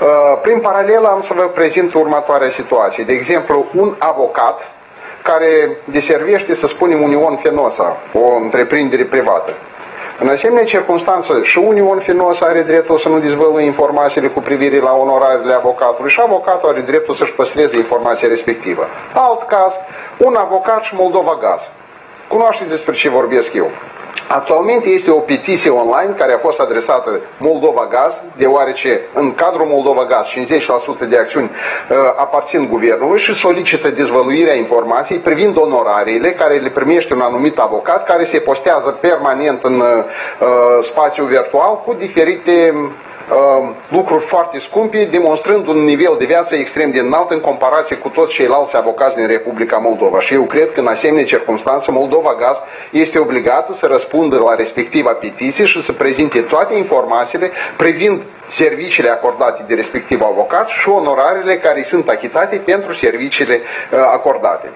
Uh, prin paralel am să vă prezint următoarea situație. De exemplu, un avocat care deservește, să spunem, Union Fenosa, o întreprindere privată. În asemenea circunstanță, și Union Fenosa are dreptul să nu dezvăluie informațiile cu privire la onorarele avocatului și avocatul are dreptul să-și păstreze informația respectivă. Alt caz, un avocat și Moldova Gaz. Cunoașteți despre ce vorbesc eu. Actualmente este o petiție online care a fost adresată Moldova Gaz, deoarece în cadrul Moldova Gaz 50% de acțiuni uh, aparțin guvernului și solicită dezvăluirea informației privind onorariile care le primește un anumit avocat care se postează permanent în uh, spațiul virtual cu diferite uh, lucruri foarte scumpe, demonstrând un nivel de viață extrem de înalt în comparație cu toți ceilalți avocați din Republica Moldova. Și eu cred că în asemenea circunstanță Moldova Gaz este obligată să răspundă la respectiva petiție și să prezinte toate informațiile privind serviciile acordate de respectiv avocat și onorarele care sunt achitate pentru serviciile uh, acordate.